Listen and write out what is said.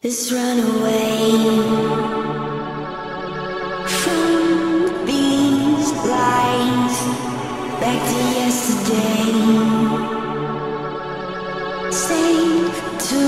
This runaway from these lights, back to yesterday. Say to